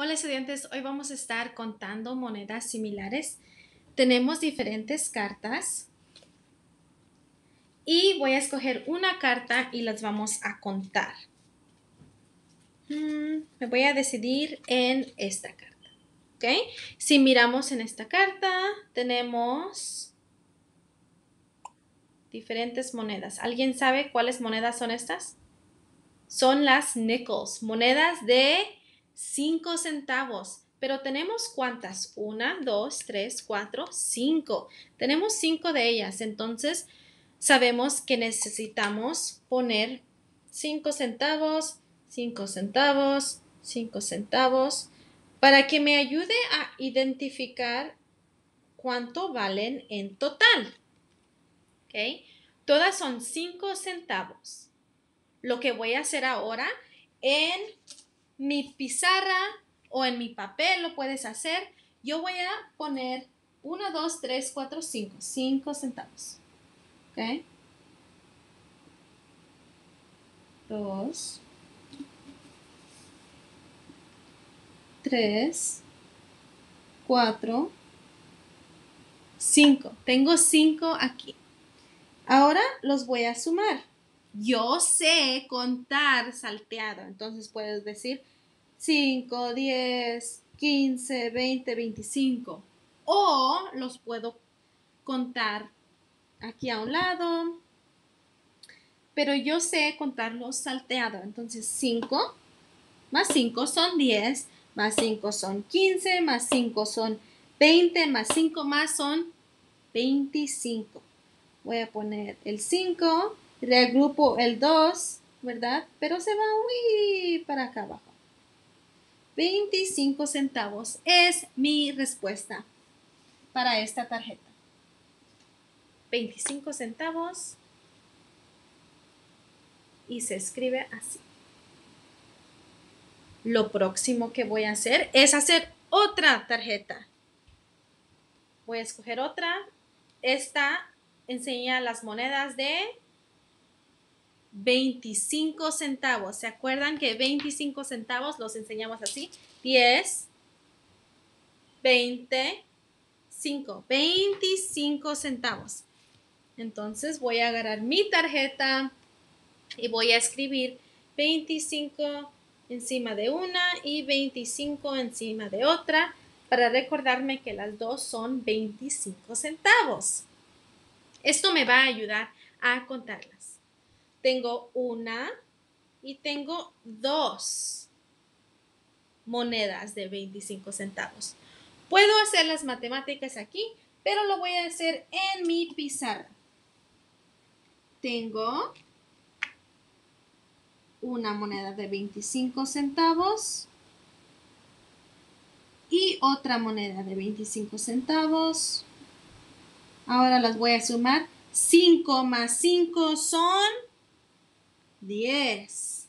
Hola estudiantes, hoy vamos a estar contando monedas similares. Tenemos diferentes cartas y voy a escoger una carta y las vamos a contar. Mm, me voy a decidir en esta carta. ¿Ok? Si miramos en esta carta, tenemos diferentes monedas. ¿Alguien sabe cuáles monedas son estas? Son las nickels, monedas de 5 centavos. Pero tenemos cuántas? Una, dos, tres, cuatro, cinco. Tenemos cinco de ellas. Entonces, sabemos que necesitamos poner 5 centavos, 5 centavos, 5 centavos, para que me ayude a identificar cuánto valen en total. ¿Ok? Todas son 5 centavos. Lo que voy a hacer ahora en mi pizarra o en mi papel lo puedes hacer. Yo voy a poner 1, 2, 3, 4, 5. 5 centavos. ¿Ok? 2, 3, 4, 5. Tengo 5 aquí. Ahora los voy a sumar yo sé contar salteado. Entonces puedes decir 5, 10, 15, 20, 25. O los puedo contar aquí a un lado. Pero yo sé contarlos salteado. Entonces 5 más 5 son 10, más 5 son 15, más 5 son 20, más 5 más son 25. Voy a poner el 5 Regrupo el 2, ¿verdad? Pero se va muy para acá abajo. 25 centavos es mi respuesta para esta tarjeta. 25 centavos y se escribe así. Lo próximo que voy a hacer es hacer otra tarjeta. Voy a escoger otra. Esta enseña las monedas de 25 centavos. ¿Se acuerdan que 25 centavos los enseñamos así? 10, 20, 5, 25 centavos. Entonces voy a agarrar mi tarjeta y voy a escribir 25 encima de una y 25 encima de otra para recordarme que las dos son 25 centavos. Esto me va a ayudar a contarlas tengo una y tengo dos monedas de 25 centavos. Puedo hacer las matemáticas aquí, pero lo voy a hacer en mi pizarra. Tengo una moneda de 25 centavos y otra moneda de 25 centavos. Ahora las voy a sumar. 5 más 5 son 10.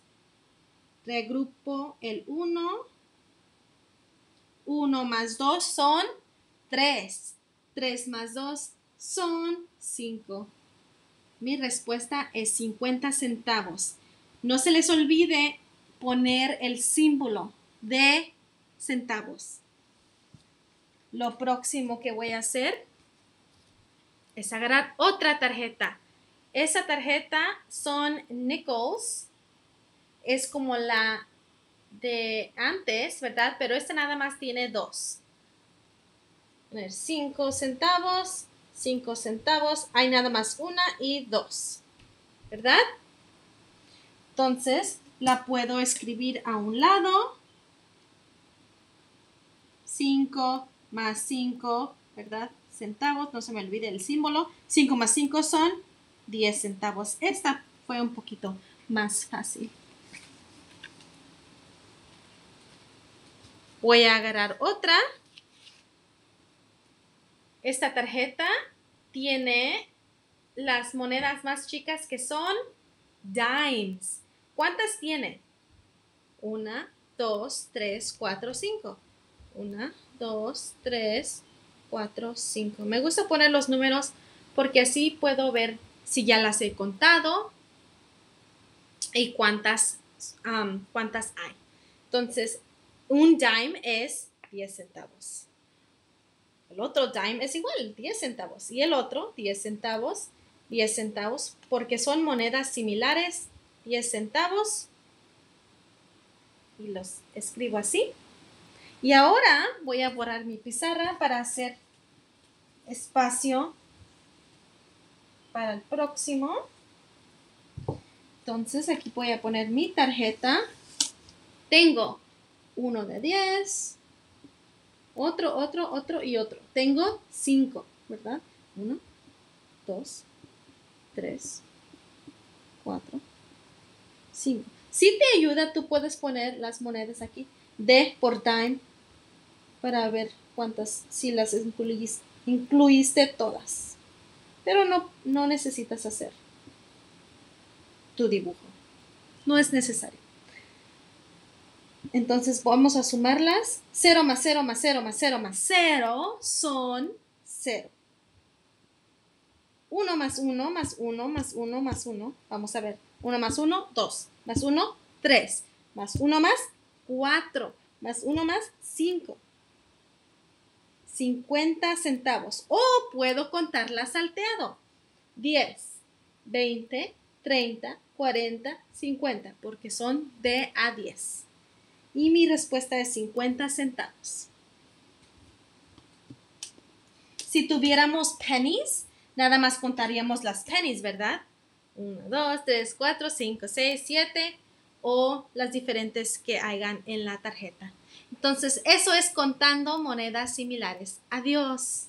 Regrupo el 1. 1 más 2 son 3. 3 más 2 son 5. Mi respuesta es 50 centavos. No se les olvide poner el símbolo de centavos. Lo próximo que voy a hacer es agarrar otra tarjeta esa tarjeta son nickels. Es como la de antes, ¿verdad? Pero esta nada más tiene dos. 5 centavos, 5 centavos. Hay nada más una y dos. ¿Verdad? Entonces, la puedo escribir a un lado. 5 más 5, ¿verdad? Centavos, no se me olvide el símbolo. 5 más 5 son 10 centavos. Esta fue un poquito más fácil. Voy a agarrar otra. Esta tarjeta tiene las monedas más chicas que son dimes. ¿Cuántas tiene? Una, dos, tres, cuatro, cinco. Una, dos, tres, cuatro, cinco. Me gusta poner los números porque así puedo ver si ya las he contado y cuántas, cuántas hay. Entonces, un dime es 10 centavos. El otro dime es igual, 10 centavos. Y el otro, 10 centavos, 10 centavos, porque son monedas similares, 10 centavos. Y los escribo así. Y ahora voy a borrar mi pizarra para hacer espacio para el próximo. Entonces aquí voy a poner mi tarjeta. Tengo uno de 10, otro, otro, otro y otro. Tengo 5, ¿verdad? 1, 2, 3, 4, 5. Si te ayuda, tú puedes poner las monedas aquí de por time para ver cuántas, si las incluiste, incluiste todas. Pero no, no necesitas hacer tu dibujo. No es necesario. Entonces vamos a sumarlas. 0 más 0 más 0 más 0 más 0 son 0. 1 más 1 más 1 más 1 más 1. Vamos a ver. 1 más 1, 2. Más 1, 3. Más 1 más 4. Más 1 más 5. 50 centavos. O puedo contarla salteado. 10, 20, 30, 40, 50, porque son de a 10. Y mi respuesta es 50 centavos. Si tuviéramos pennies, nada más contaríamos las pennies, ¿verdad? 1, 2, 3, 4, 5, 6, 7 o las diferentes que hayan en la tarjeta. Entonces, eso es contando monedas similares. Adiós.